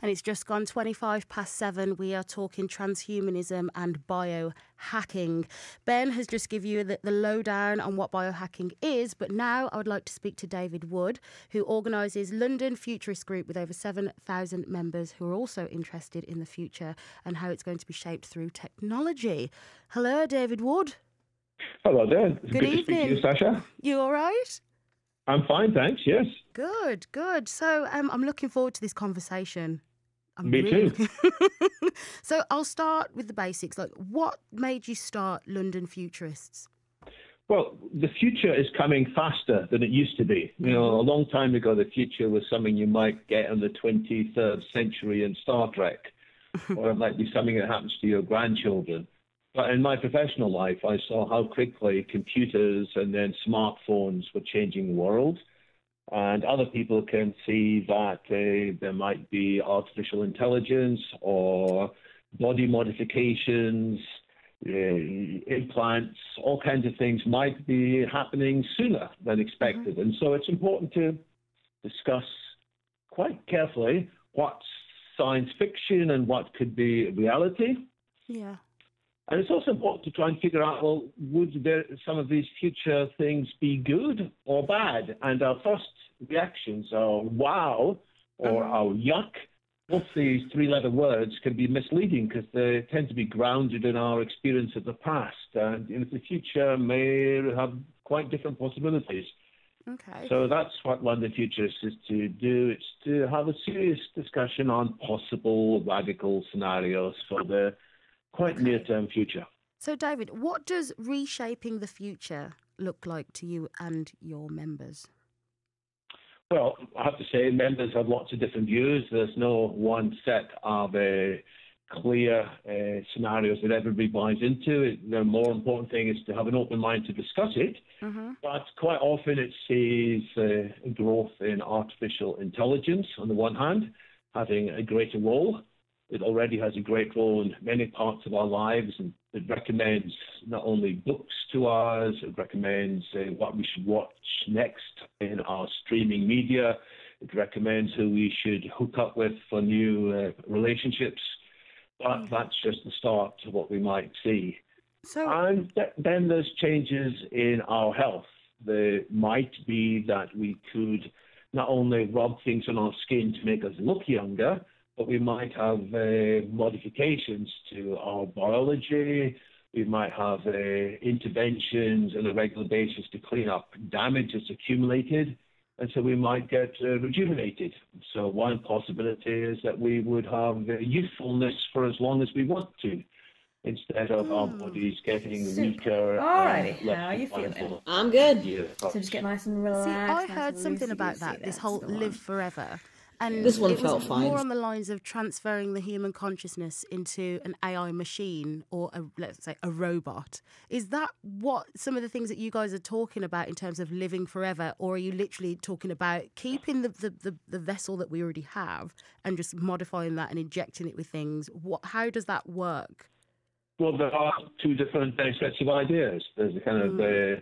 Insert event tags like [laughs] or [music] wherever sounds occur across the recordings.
And it's just gone 25 past seven. We are talking transhumanism and biohacking. Ben has just given you the, the lowdown on what biohacking is, but now I would like to speak to David Wood, who organises London Futurist Group with over 7,000 members who are also interested in the future and how it's going to be shaped through technology. Hello, David Wood. Hello there. Good, good evening. to speak to you, Sasha. You all right? I'm fine, thanks. Yes. Good, good. So um, I'm looking forward to this conversation. I'm Me really- too. [laughs] so I'll start with the basics. Like, what made you start London Futurists? Well, the future is coming faster than it used to be. You know, mm-hmm. a long time ago, the future was something you might get in the 23rd century in Star Trek, [laughs] or it might be something that happens to your grandchildren. But in my professional life, I saw how quickly computers and then smartphones were changing the world. And other people can see that uh, there might be artificial intelligence or body modifications, uh, implants, all kinds of things might be happening sooner than expected. And so it's important to discuss quite carefully what's science fiction and what could be reality. Yeah. And it's also important to try and figure out, well, would there, some of these future things be good or bad? And our first reactions are wow or Mhm. oh yuck. Both these three-letter words can be misleading because they tend to be grounded in our experience of the past, and the future may have quite different possibilities. Okay. So that's what London Futurists is to do. It's to have a serious discussion on possible radical scenarios for the quite Okay. near-term future. So, David, what does reshaping the future look like to you and your members? Well, I have to say, members have lots of different views. There's no one set of uh, clear uh, scenarios that everybody buys into. The more important thing is to have an open mind to discuss it. Mm-hmm. But quite often it sees uh, growth in artificial intelligence on the one hand, having a greater role. It already has a great role in many parts of our lives, and it recommends not only books to us, it recommends uh, what we should watch next in our streaming media. It recommends who we should hook up with for new uh, relationships. But that's just the start of what we might see. So, And th- then there's changes in our health. There might be that we could not only rub things on our skin to make us look younger, but we might have uh, modifications to our biology. We might have uh, interventions on a regular basis to clean up damage that's accumulated. And so we might get uh, rejuvenated. So one possibility is that we would have uh, youthfulness for as long as we want to instead of our Hmm. bodies getting Super. weaker. Alrighty, and less how are you feeling? vital. I'm good. Yeah. So just get nice and relaxed. see, I nice heard something about that, this whole the one. live forever. And This one it was felt fine. more on the lines of transferring the human consciousness into an AI machine or, a, let's say, a robot. Is that what some of the things that you guys are talking about in terms of living forever? Or are you literally talking about keeping the, the, the, the vessel that we already have and just modifying that and injecting it with things? What, how does that work? Well, there are two different uh, sets of ideas. There's a kind of uh,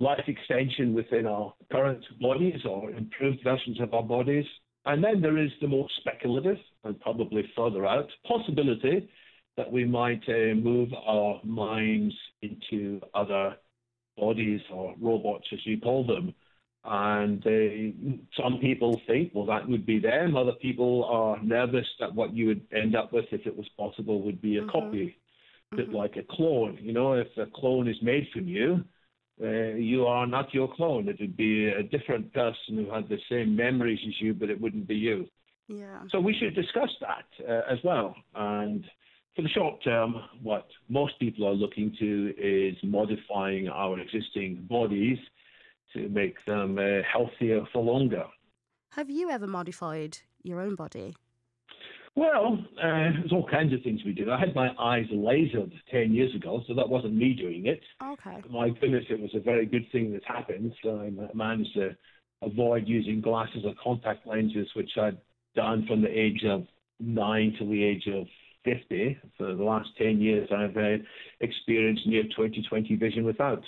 life extension within our current bodies or improved versions of our bodies. And then there is the more speculative and probably further out possibility that we might uh, move our minds into other bodies or robots, as you call them. And uh, some people think, well, that would be them. Other people are nervous that what you would end up with, if it was possible, would be a Mhm. copy bit Mhm. like a clone. You know, if a clone is made from you, uh, you are not your clone. It would be a different person who had the same memories as you, but it wouldn't be you. Yeah. So we should discuss that uh, as well. And for the short term, what most people are looking to is modifying our existing bodies to make them uh, healthier for longer. Have you ever modified your own body? Well, uh, there's all kinds of things we do. I had my eyes lasered 10 years ago, so that wasn't me doing it. Okay. My goodness, it was a very good thing that happened. So I managed to avoid using glasses or contact lenses, which I'd done from the age of nine to the age of 50. For the last 10 years, I've uh, experienced near 20/20 vision without.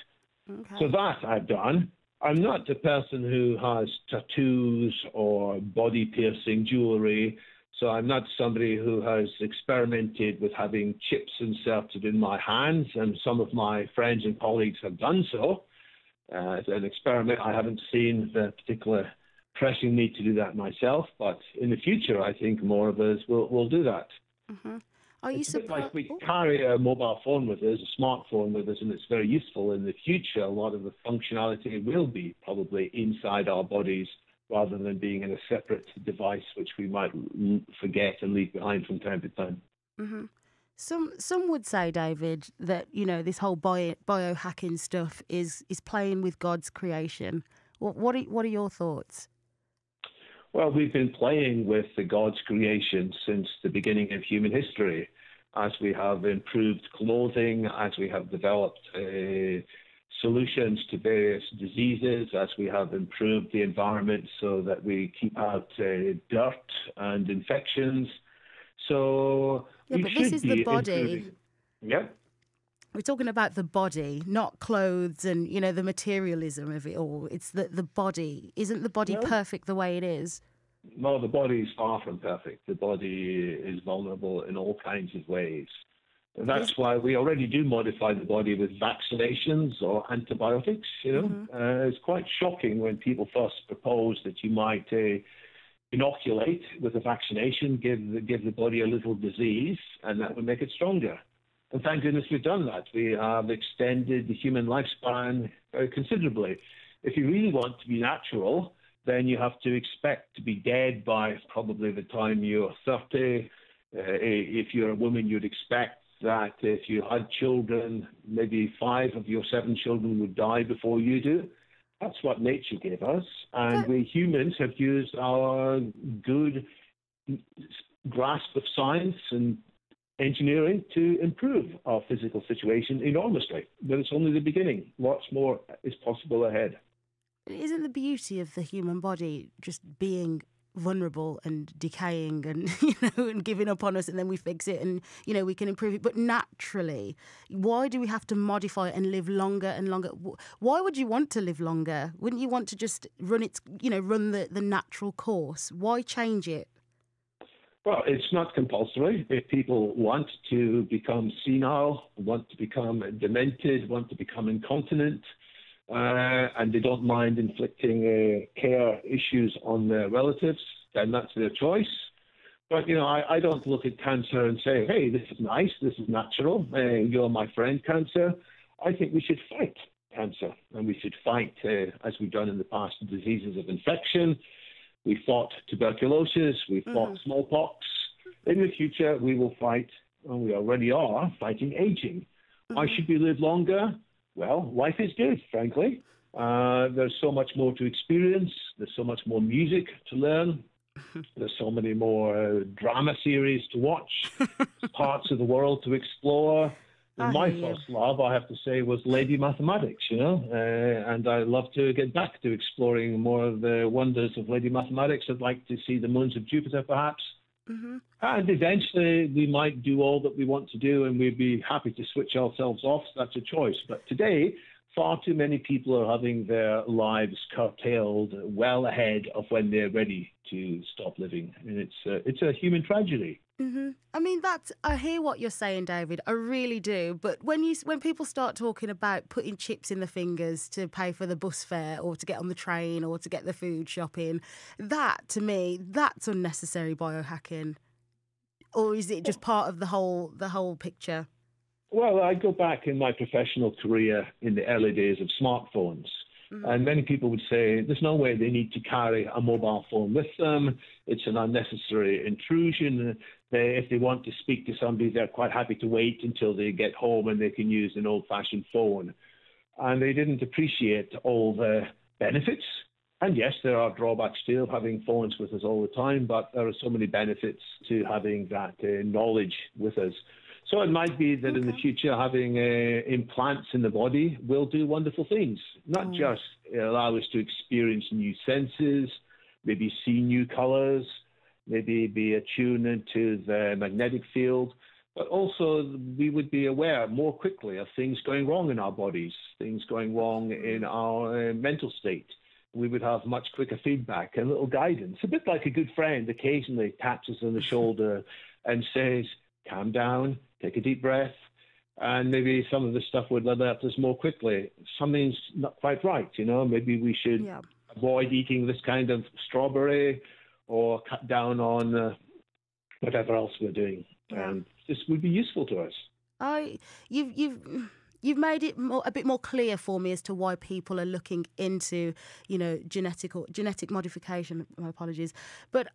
Okay. So that I've done. I'm not a person who has tattoos or body piercing jewelry. So I'm not somebody who has experimented with having chips inserted in my hands, and some of my friends and colleagues have done so. Uh, as an experiment, I haven't seen the particular pressing need to do that myself, but in the future, I think more of us will, will do that. Mm-hmm. Are you it's surprised? like we carry a mobile phone with us, a smartphone with us, and it's very useful. In the future, a lot of the functionality will be probably inside our bodies rather than being in a separate device, which we might forget and leave behind from time to time. Mm-hmm. Some some would say, David, that you know this whole bio, biohacking stuff is is playing with God's creation. What what are, what are your thoughts? Well, we've been playing with the God's creation since the beginning of human history, as we have improved clothing, as we have developed uh, solutions to various diseases, as we have improved the environment so that we keep out uh, dirt and infections. So yeah, but this is the body. Improving. Yeah we're talking about the body, not clothes and you know the materialism of it all. It's the the body. Isn't the body no. perfect the way it is? No, the body is far from perfect. The body is vulnerable in all kinds of ways. That's why we already do modify the body with vaccinations or antibiotics. You know, mm-hmm. uh, it's quite shocking when people first propose that you might uh, inoculate with a vaccination, give the, give the body a little disease, and that would make it stronger. And thank goodness we've done that. We have extended the human lifespan very considerably. If you really want to be natural, then you have to expect to be dead by probably the time you're 30. Uh, if you're a woman, you'd expect that if you had children, maybe five of your seven children would die before you do. That's what nature gave us. And we humans have used our good grasp of science and engineering to improve our physical situation enormously. But it's only the beginning. Lots more is possible ahead. Isn't the beauty of the human body just being vulnerable and decaying and [laughs] you know and giving up on us and then we fix it and you know we can improve it. But naturally why do we have to modify and live longer and longer? Why would you want to live longer? Wouldn't you want to just run it you know run the the natural course? Why change it? Well, it's not compulsory. If people want to become senile, want to become demented, want to become incontinent, uh, and they don't mind inflicting uh, care issues on their relatives, then that's their choice. But, you know, I, I don't look at cancer and say, hey, this is nice, this is natural, uh, you're my friend, cancer. I think we should fight cancer, and we should fight, uh, as we've done in the past, diseases of infection, we fought tuberculosis, we fought mm-hmm. smallpox. In the future, we will fight, and we already are, fighting aging. Mm-hmm. Why should we live longer? Well, life is good, frankly. Uh, there's so much more to experience. There's so much more music to learn. [laughs] There's so many more uh, drama series to watch, [laughs] parts of the world to explore. Oh, my yeah. first love, I have to say, was Lady Mathematics, you know, uh, and I love to get back to exploring more of the wonders of Lady Mathematics. I'd like to see the moons of Jupiter, perhaps. Mm-hmm. And eventually, we might do all that we want to do, and we'd be happy to switch ourselves off. That's a choice. But today, far too many people are having their lives curtailed well ahead of when they're ready to stop living, and it's uh, it's a human tragedy. Mm-hmm. I mean, that's I hear what you're saying, David. I really do. But when you when people start talking about putting chips in the fingers to pay for the bus fare or to get on the train or to get the food shopping, that to me, that's unnecessary biohacking. Or is it just part of the whole the whole picture? Well, I go back in my professional career in the early days of smartphones. Mm-hmm. And many people would say there's no way they need to carry a mobile phone with them. It's an unnecessary intrusion. They, if they want to speak to somebody, they're quite happy to wait until they get home and they can use an old fashioned phone. And they didn't appreciate all the benefits. And yes, there are drawbacks to having phones with us all the time, but there are so many benefits to having that uh, knowledge with us. So it might be that okay. in the future, having uh, implants in the body will do wonderful things. Not mm. just allow us to experience new senses, maybe see new colors, maybe be attuned to the magnetic field, but also we would be aware more quickly of things going wrong in our bodies, things going wrong in our uh, mental state. we would have much quicker feedback and little guidance. A bit like a good friend occasionally taps us on the [laughs] shoulder and says, calm down, take a deep breath, and maybe some of the stuff would alert us more quickly. Something's not quite right, you know, maybe we should yeah. avoid eating this kind of strawberry or cut down on uh, whatever else we're doing. Yeah. And this would be useful to us. I, you've, you've you've made it more, a bit more clear for me as to why people are looking into, you know, genetic or genetic modification. My apologies, but.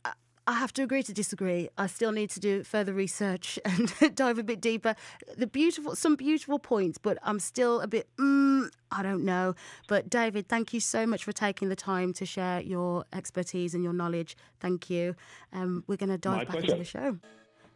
I have to agree to disagree. I still need to do further research [laughs] and dive a bit deeper. The beautiful, some beautiful points, but I'm still a bit, mm, I don't know. But David, thank you so much for taking the time to share your expertise and your knowledge. Thank you. Um, we're going to dive My back pleasure. into the show.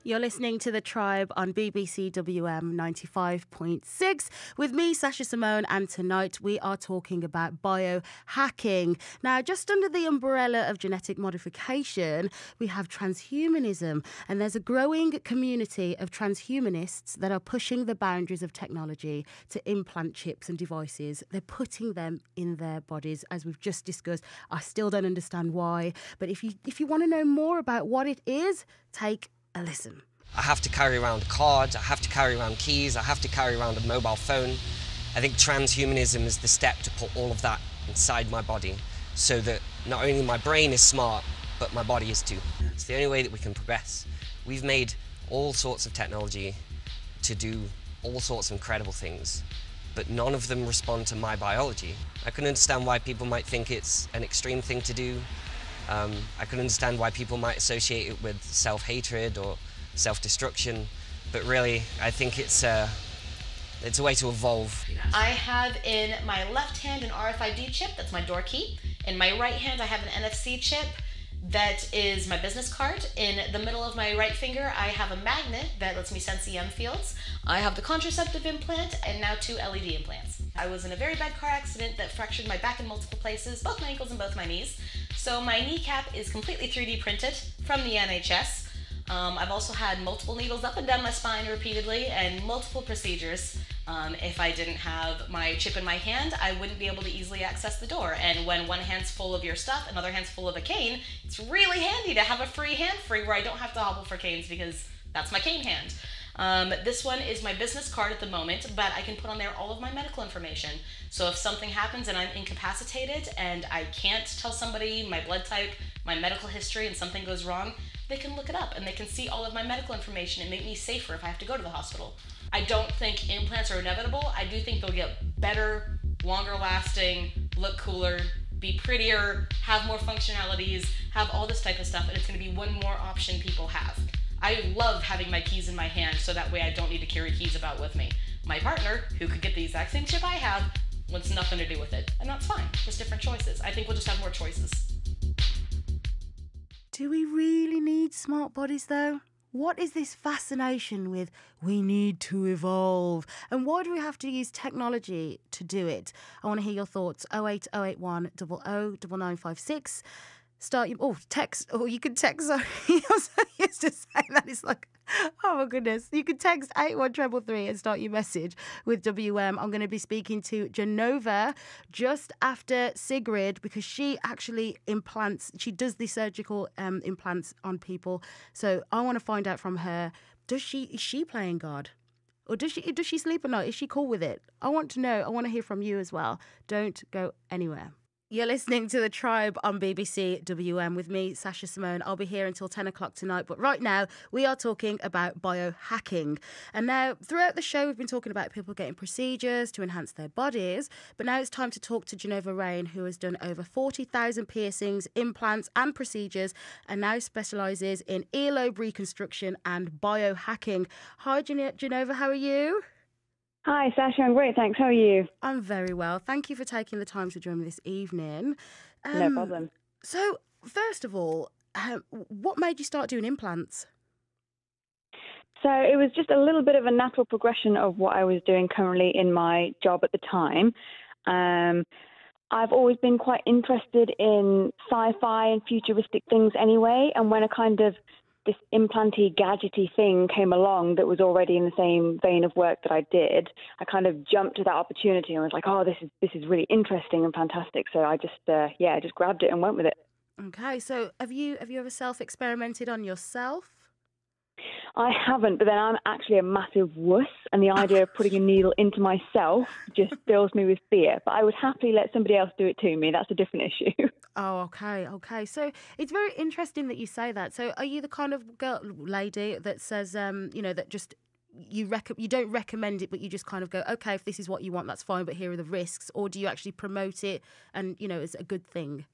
You're listening to The Tribe on BBC WM 95.6 with me, Sasha Simone, and tonight we are talking about biohacking. Now, just under the umbrella of genetic modification, we have transhumanism, and there's a growing community of transhumanists that are pushing the boundaries of technology to implant chips and devices. They're putting them in their bodies, as we've just discussed. I still don't understand why, but if you if you want to know more about what it is, take a listen. I have to carry around cards, I have to carry around keys, I have to carry around a mobile phone. I think transhumanism is the step to put all of that inside my body so that not only my brain is smart, but my body is too. It's the only way that we can progress. We've made all sorts of technology to do all sorts of incredible things, but none of them respond to my biology. I can understand why people might think it's an extreme thing to do, um, I can understand why people might associate it with self-hatred or self-destruction, but really, I think it's a, it's a way to evolve. I have in my left hand an RFID chip, that's my door key. In my right hand, I have an NFC chip that is my business card. In the middle of my right finger, I have a magnet that lets me sense EM fields. I have the contraceptive implant and now two LED implants. I was in a very bad car accident that fractured my back in multiple places, both my ankles and both my knees. So my kneecap is completely 3D printed from the NHS. Um, I've also had multiple needles up and down my spine repeatedly and multiple procedures. Um, if I didn't have my chip in my hand, I wouldn't be able to easily access the door. And when one hand's full of your stuff, another hand's full of a cane, it's really handy to have a free hand free where I don't have to hobble for canes because that's my cane hand. Um, this one is my business card at the moment, but I can put on there all of my medical information. So if something happens and I'm incapacitated and I can't tell somebody my blood type, my medical history, and something goes wrong, they can look it up and they can see all of my medical information and make me safer if I have to go to the hospital. I don't think implants are inevitable. I do think they'll get better, longer lasting, look cooler, be prettier, have more functionalities, have all this type of stuff, and it's going to be one more option people have. I love having my keys in my hand so that way I don't need to carry keys about with me. My partner, who could get the exact same chip I have, wants nothing to do with it. And that's fine. Just different choices. I think we'll just have more choices. Do we really need smart bodies though? What is this fascination with we need to evolve? And why do we have to use technology to do it? I want to hear your thoughts. 08081 009956 start your oh text or you can text sorry I was used to say that. It's like oh my goodness. You can text eight one triple three and start your message with WM I'm going to be speaking to Jenova just after Sigrid because she actually implants she does the surgical um, implants on people. So I want to find out from her does she is she playing God? Or does she does she sleep or not? Is she cool with it? I want to know. I want to hear from you as well. Don't go anywhere you're listening to The Tribe on BBC WM with me, Sasha Simone. I'll be here until 10 o'clock tonight. But right now, we are talking about biohacking. And now, throughout the show, we've been talking about people getting procedures to enhance their bodies. But now it's time to talk to Jenova Rain, who has done over 40,000 piercings, implants, and procedures, and now specialises in earlobe reconstruction and biohacking. Hi, Jenova, how are you? Hi, Sasha. I'm great, thanks. How are you? I'm very well. Thank you for taking the time to join me this evening. Um, no problem. So, first of all, uh, what made you start doing implants? So, it was just a little bit of a natural progression of what I was doing currently in my job at the time. Um, I've always been quite interested in sci fi and futuristic things anyway. And when I kind of this implanty gadgety thing came along that was already in the same vein of work that I did, I kind of jumped to that opportunity and was like, oh, this is this is really interesting and fantastic. So I just uh, yeah, I just grabbed it and went with it. Okay, so have you have you ever self experimented on yourself? I haven't, but then I'm actually a massive wuss, and the idea of putting a needle into myself just fills me with fear. But I would happily let somebody else do it to me. That's a different issue. [laughs] Oh, okay, okay. So it's very interesting that you say that. So are you the kind of girl, lady that says, um, you know, that just you rec- you don't recommend it, but you just kind of go, okay, if this is what you want, that's fine, but here are the risks, or do you actually promote it and you know it's a good thing?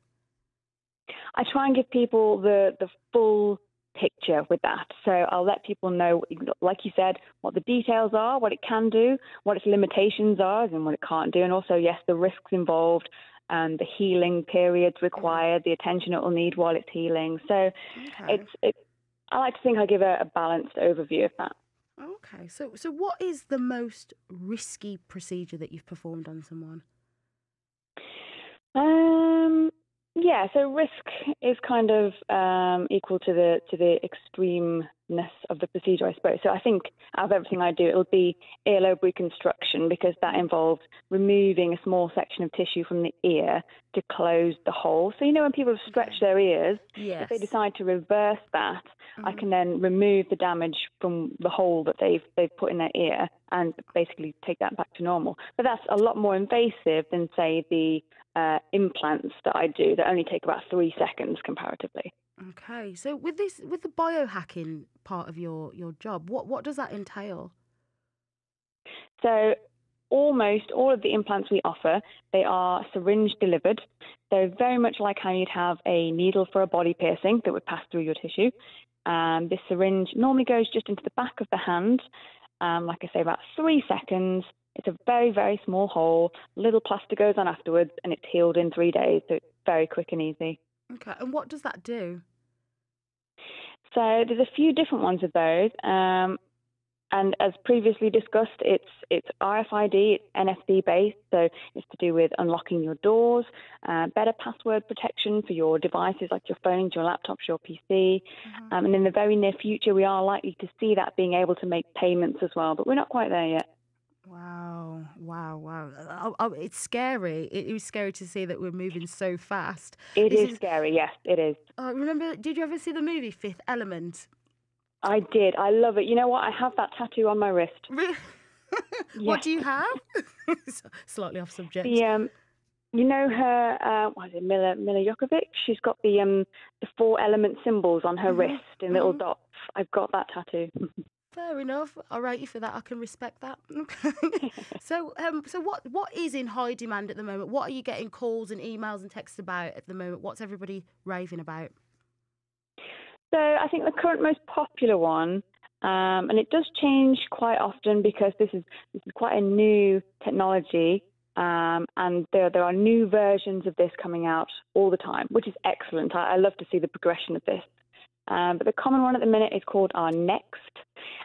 I try and give people the the full picture with that. So I'll let people know, like you said, what the details are, what it can do, what its limitations are, and what it can't do, and also yes, the risks involved. And the healing periods required, the attention it will need while it's healing. So Okay. it's, it, I like to think I give a, a balanced overview of that. Okay, so so what is the most risky procedure that you've performed on someone? Um, yeah, so risk is kind of um, equal to the to the extremeness of the procedure, I suppose. So I think out of everything I do, it'll be earlobe reconstruction because that involves removing a small section of tissue from the ear to close the hole. So you know when people have stretched their ears, Yes. if they decide to reverse that, I Mhm. can then remove the damage from the hole that they've they've put in their ear and basically take that back to normal. But that's a lot more invasive than say the uh, implants that I do that only take about three seconds comparatively. Okay, so with this with the biohacking part of your your job, what what does that entail? So almost all of the implants we offer, they are syringe delivered. So very much like how you'd have a needle for a body piercing that would pass through your tissue. Um, this syringe normally goes just into the back of the hand, um, like I say, about three seconds. It's a very, very small hole. Little plaster goes on afterwards, and it's healed in three days. So it's very quick and easy. Okay, and what does that do? So there's a few different ones of those. Um, and as previously discussed, it's it's RFID, it's NFC based, so it's to do with unlocking your doors, uh, better password protection for your devices like your phones, your laptops, your PC. Um, and in the very near future, we are likely to see that being able to make payments as well, but we're not quite there yet. Wow, wow, wow! Oh, oh, it's scary. It, it was scary to see that we're moving so fast. It is is- scary, yes, it is. Uh, remember? Did you ever see the movie Fifth Element? I did. I love it. You know what? I have that tattoo on my wrist. [laughs] What do you have? [laughs] Slightly off subject. The um, you know her, uh, what is it, Mila Mila Jokovic? She's got the um, the four element symbols on her Mhm, wrist in little mhm. dots. I've got that tattoo. [laughs] Fair enough. I'll rate you for that. I can respect that. [laughs] So, um, so what what is in high demand at the moment? What are you getting calls and emails and texts about at the moment? What's everybody raving about? So I think the current most popular one, um, and it does change quite often because this is this is quite a new technology, um, and there there are new versions of this coming out all the time, which is excellent. I, I love to see the progression of this. Um, but the common one at the minute is called our NExT,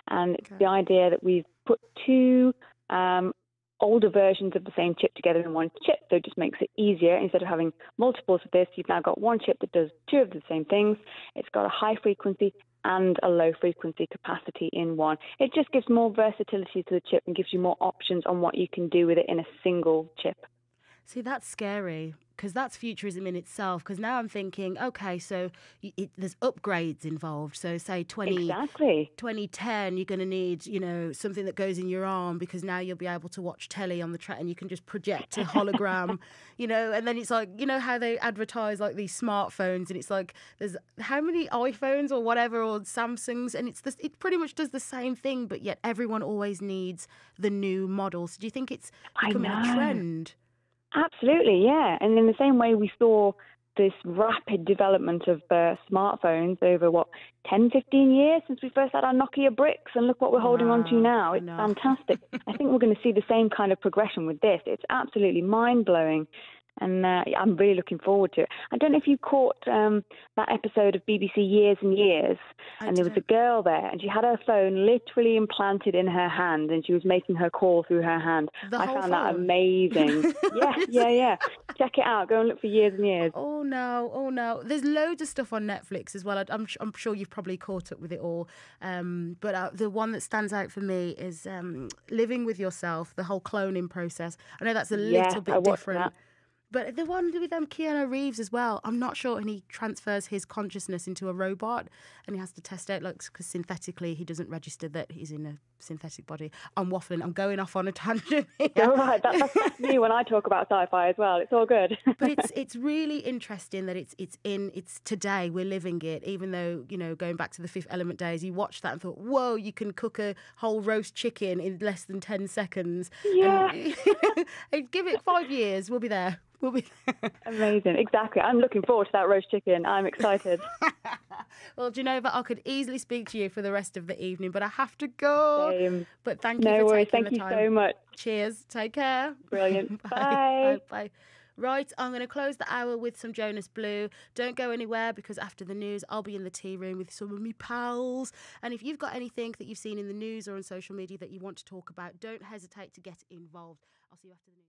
and it's Okay. the idea that we've put two um, older versions of the same chip together in one chip, so it just makes it easier. Instead of having multiples of this, you've now got one chip that does two of the same things. It's got a high frequency and a low frequency capacity in one. It just gives more versatility to the chip and gives you more options on what you can do with it in a single chip. See, that's scary because that's futurism in itself. Because now I'm thinking, okay, so it, there's upgrades involved. So, say 20, Exactly. 2010, you're going to need, you know, something that goes in your arm because now you'll be able to watch telly on the track and you can just project a hologram, [laughs] you know. And then it's like, you know, how they advertise like these smartphones, and it's like there's how many iPhones or whatever or Samsungs, and it's this, it pretty much does the same thing, but yet everyone always needs the new model. So, do you think it's becoming a trend? Absolutely, yeah. And in the same way, we saw this rapid development of uh, smartphones over what 10, 15 years since we first had our Nokia bricks, and look what we're holding on to now it's fantastic. I think we're going to see the same kind of progression with this. It's absolutely mind blowing. And uh, I'm really looking forward to it. I don't know if you caught um, that episode of BBC Years and Years, I and there was a girl there, and she had her phone literally implanted in her hand, and she was making her call through her hand. The I found that amazing. [laughs] yeah, yeah, yeah. Check it out. Go and look for years and years. Oh no, oh no. There's loads of stuff on Netflix as well. I'm, I'm sure you've probably caught up with it all. Um, but uh, the one that stands out for me is um, Living with Yourself, the whole cloning process. I know that's a little bit different. that. But the one with um, Keanu Reeves as well, I'm not sure. And he transfers his consciousness into a robot and he has to test out, like, because synthetically he doesn't register that he's in a synthetic body. I'm waffling. I'm going off on a tangent. here. All right, that, that's, [laughs] that's me when I talk about sci-fi as well. It's all good. but it's [laughs] it's really interesting that it's it's in it's today we're living it even though you know going back to the fifth element days you watched that and thought whoa you can cook a whole roast chicken in less than 10 seconds Yeah. and, [laughs] and give it five years we'll be there we'll be there. [laughs] Amazing. Exactly. I'm looking forward to that roast chicken. I'm excited. [laughs] well Jenova I could easily speak to you for the rest of the evening but I have to go Same. but thank you No for worries. taking Thank the you so much. Cheers. Take care. Brilliant. [laughs] bye. Bye. Bye. Bye. Right, I'm going to close the hour with some Jonas Blue. Don't go anywhere because after the news, I'll be in the tea room with some of my pals. And if you've got anything that you've seen in the news or on social media that you want to talk about, don't hesitate to get involved. I'll see you after the news.